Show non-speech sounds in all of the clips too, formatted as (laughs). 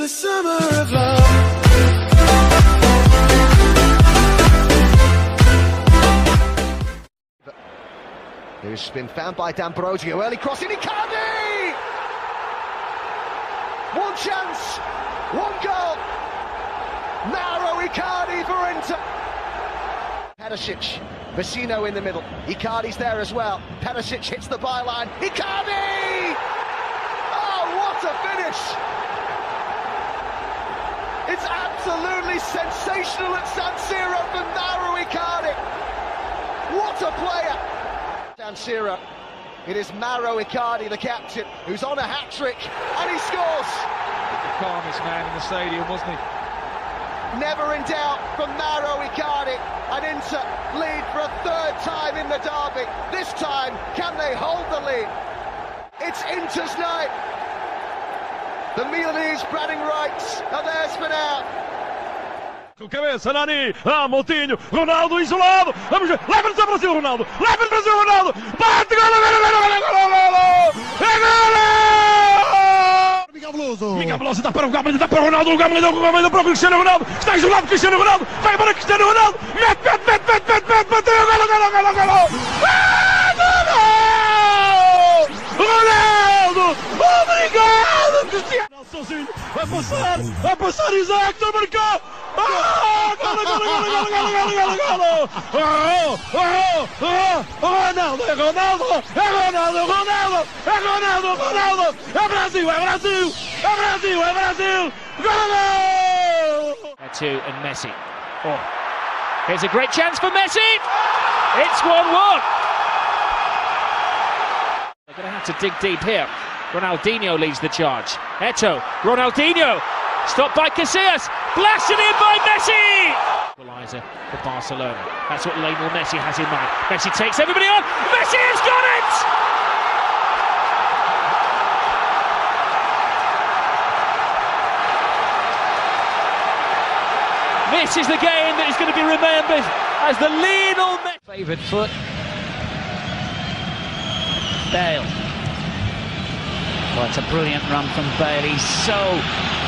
the summer of love. who's been found by D'Ambrosio. Early crossing, Icardi! One chance, one goal. Mauro Icardi for Inter. Perisic, Vecino in the middle. Icardi's there as well. Perisic hits the byline. Icardi! Oh, what a finish! It's absolutely sensational at San Siro for Mauro Icardi. What a player! San Siro. It is Mauro Icardi, the captain, who's on a hat trick, and he scores. The calmest man in the stadium, wasn't he? Never in doubt from Mauro Icardi, and Inter lead for a third time in the derby. This time, can they hold the lead? It's Inter's night. The Milanese bragging rights are theirs for now. Com cabeça, Nani, ah, Moutinho, Ronaldo isolado, vamos ver, leva-nos ao Brasil, Ronaldo, leva-nos ao Brasil, Ronaldo, bate, gol, gol, gol, gol, gol, gol, é gol! Miguel Veloso. Miguel Veloso dá para o Gabriel, dá para o Ronaldo, o Gabriel, o Gabriel para o Cristiano Ronaldo, está isolado Cristiano Ronaldo, vai para Cristiano Ronaldo, mete, mete, mete, mete, mete, mete, mete, gol, gol, gol, gol, gol, gol! Ronaldo! sozinho. Vai passar, vai passar Isaac, marcou! Ronaldo, é Ronaldo! É Ronaldo, Ronaldo! É Ronaldo, Ronaldo! É Brasil, é Brasil! É Brasil, é Brasil! Two and Messi. Oh. Here's a great chance for Messi! It's 1-1! They're going to have to dig deep here. Ronaldinho leads the charge. Eto'o, Ronaldinho, stopped by Casillas, blasted in by Messi. Equaliser for Barcelona. That's what Lionel Messi has in mind. Messi takes everybody on. Messi has got it. This is the game that is going to be remembered as the Lionel Messi favoured foot. Bale. Oh, it's a brilliant run from Bale. He's so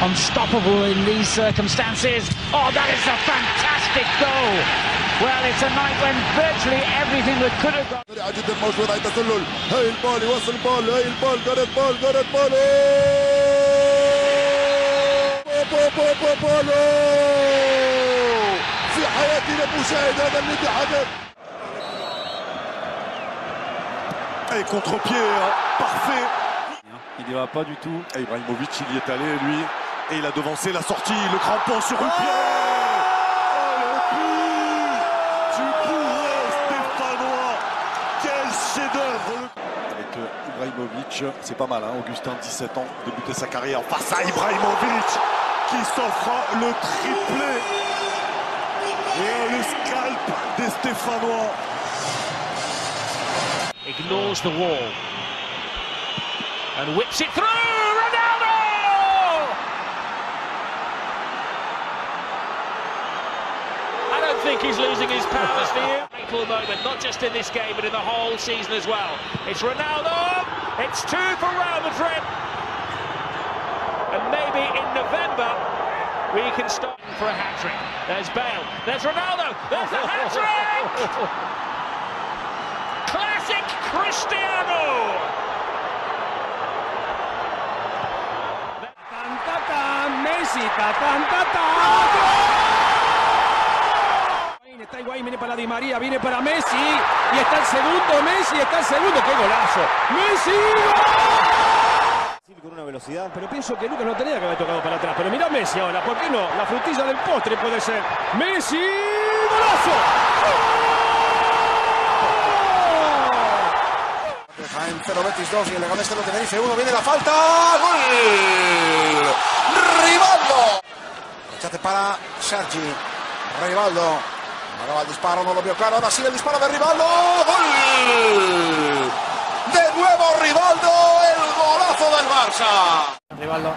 unstoppable in these circumstances. Oh, that is a fantastic goal. Well, it's a night when virtually everything that could have gone. سريعة جدا موجودة هاي تسلل هاي البال يوصل البال هاي البال جاريت بال جاريت بال بو بو بو بالو في حياتي لم أشاهد هذا الذي حدث Et contre-pied hein, parfait. Il n'y va pas du tout. Et Ibrahimovic, il y est allé lui. Et il a devancé la sortie, le crampon sur une pied. Oh le but Du bourreau stéphanois Quel chef-d'œuvre le- Avec euh, Ibrahimovic, c'est pas mal, hein, Augustin, 17 ans, débuter sa carrière face à Ibrahimovic qui s'offre le triplé. Et le scalp des Stéphanois. Ignores the wall. And whips it through! Ronaldo! I don't think he's losing his powers for you. Vital moment, not just in this game, but in the whole season as well. It's Ronaldo! It's two for Real Madrid. And maybe in November, we can start for a hat-trick. There's Bale, there's Ronaldo, there's the hat-trick! (laughs) Classic Cristiano! Messi, tatán, tatán. Está Higuaín, viene para Di María, viene para Messi. Y está el segundo, Messi, está el segundo. ¡Qué golazo! ¡Messi! Con una velocidad. Pero pienso que Lucas no tenía que haber tocado para atrás. Pero mira Messi ahora, ¿por qué no? La frutilla del postre puede ser. ¡Messi! ¡Golazo! Jaén 0 Betis 2 y el Leganés 0 Tenerife 1. Viene la falta. ¡Gol! ¡Rivaldo! Echate para Sergi. Rivaldo. Acaba el disparo, no lo vio claro. Ahora sigue el disparo de Rivaldo. ¡Gol! De nuevo Rivaldo. El golazo del Barça. Rivaldo.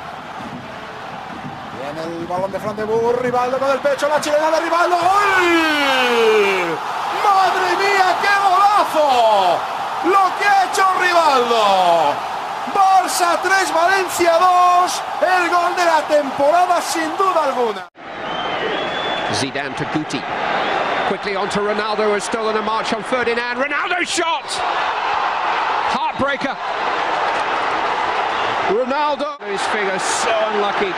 Viene el balón de Fran de Boer. Rivaldo con el pecho. La chilena de Rivaldo. ¡Gol! ¡Madre mía, qué golazo! Lo que ha hecho Rivaldo. Barça 3, Valencia 2. El gol de la temporada sin duda alguna. Zidane to Guti. Quickly on to Ronaldo, has stolen a march on Ferdinand. Ronaldo shot! Heartbreaker. Ronaldo. His figure so unlucky.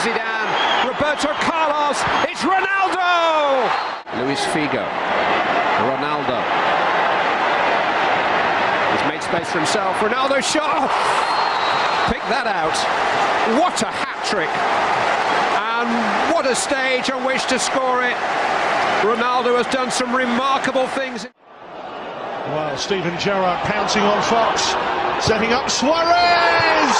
Zidane. Roberto Carlos. It's Ronaldo! Luis Figo. Ronaldo. Space for himself. Ronaldo shot. Pick that out. What a hat trick. And what a stage on which to score it. Ronaldo has done some remarkable things. Well, Steven Gerrard pouncing on Fox, setting up Suarez!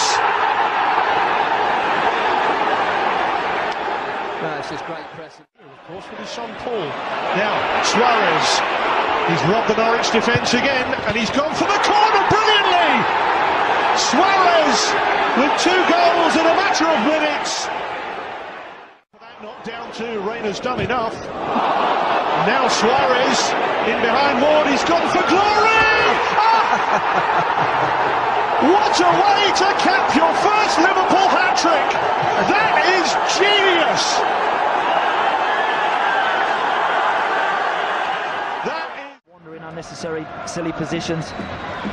No, this is great pressing. Of course, with his son Paul. Now, Suarez. He's robbed the Norwich defence again, and he's gone for the corner brilliantly! Suarez with two goals in a matter of minutes. That knocked down to Reyna's done enough. Now Suarez in behind Ward, he's gone for glory! Ah! What a way to cap your first Liverpool hat trick! That is genius! That is. Wandering unnecessary, silly positions.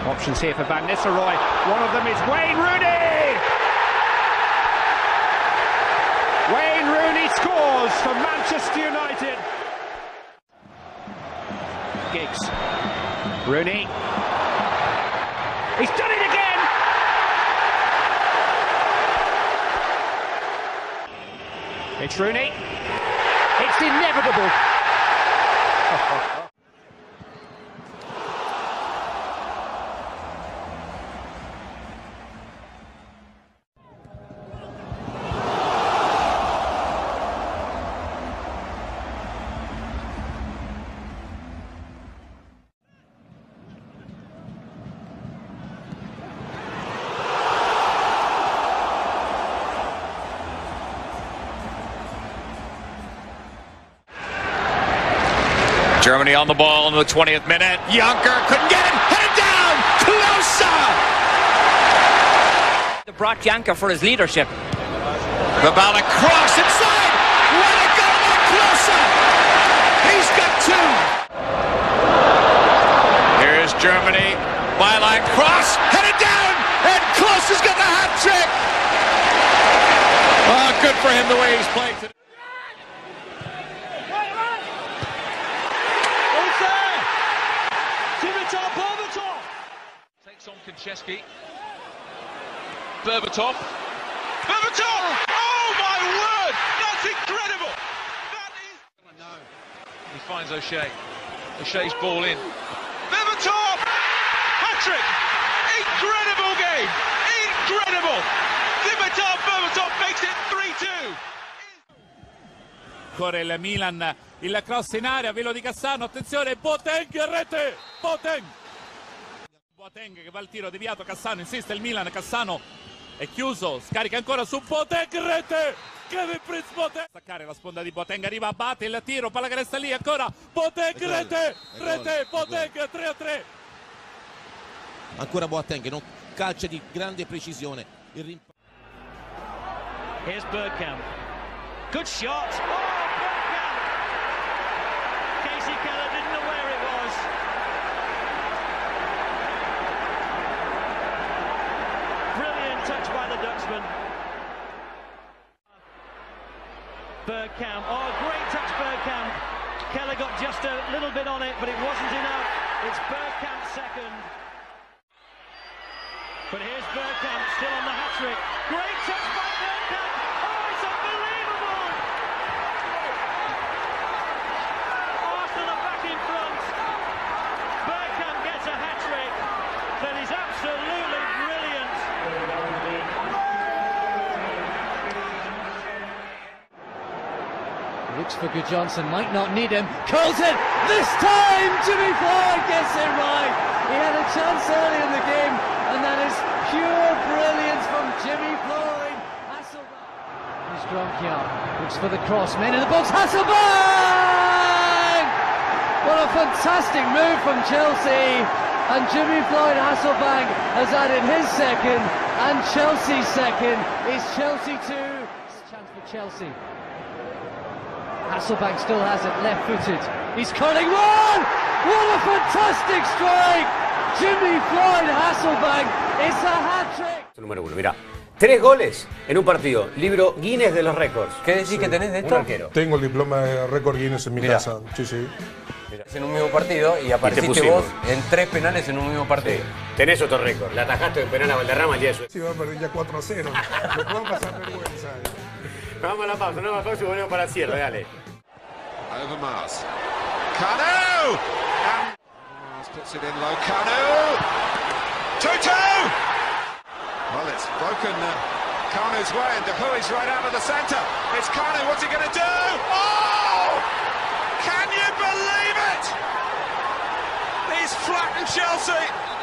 Options here for Van Nistelrooy. One of them is Wayne Rooney! Wayne Rooney scores for Manchester United. Giggs. Rooney. He's done it again! It's Rooney. It's inevitable. (laughs) Germany on the ball in the 20th minute. Jancker couldn't get him. Headed down. Klose. Brought Jancker for his leadership. The ball across inside. What a goal by Klose. He's got two. Here's Germany. Byline cross. Headed down. And Klose has got the hat trick. Oh, ah, good for him the way he's playing today. Konchesky. Berbatov. Berbatov! Oh my word! That's incredible! That is. He finds O'Shea. O'Shea's ball in. Berbatov! Hat trick! Incredible game! Incredible! Dimitar Berbatov makes it 3-2. Corre il Milan, il cross in area, velo di Cassano, attenzione, Boateng, rete, Boateng. Boateng che va al tiro deviato, Cassano insiste il Milan, Cassano è chiuso, scarica ancora su Boateng, rete, Kevin Prince Boateng. Staccare la sponda di Boateng, arriva, batte il tiro, palla che resta lì, ancora Boateng, rete, rete, Boateng, 3 a 3. Ancora Boateng, non calcia di grande precisione. Il rimp- Here's Bergkamp. Good shot. Oh, by. Bergkamp. Oh, great touch, Bergkamp. Keller got just a little bit on it, but it wasn't enough. It's Bergkamp second. But here's Bergkamp still on the hat trick. Great touch by Bergkamp. Oh, it's unbelievable. Arsenal are back in front. Bergkamp gets a hat trick that is absolutely brilliant. Looks for Gudjohnsen, might not need him. It! This time Jimmy Floyd gets it right! He had a chance early in the game, and that is pure brilliance from Jimmy Floyd. Hasselbaink. Here's Gronkjaer. Looks for the cross. Men in the box. Hasselbaink! What a fantastic move from Chelsea. and Jimmy Floyd Hasselbaink has added his second, and Chelsea's second is Chelsea 2. Chance for Chelsea. Hasselbank still has it left footed. He's curling one! What a fantastic strike! Jimmy Floyd Hasselbank, it's a hat trick! Número uno, mira. Tres goles en un partido. Libro Guinness de los récords. ¿Qué decís que tenés de esto? Un arquero. Tengo el diploma de récord Guinness en mi Mirá. casa. Sí, sí. En un mismo partido y apareciste vos en tres penales en un mismo partido. Tenés otro récord. La atajaste de penal a Valderrama el día de su... Sí, va a perder ya 4 a 0. Me (laughs) puedo pasar vergüenza. Vamos a la pausa, no, y volvemos para el cierre, dale. Overmars. Mars puts it in low. Kanu! 2-2! Well, it's broken uh, way, and De Goey's right out of the centre. It's Kanu, what's he going to do? Oh! Can you believe it? He's flattened Chelsea.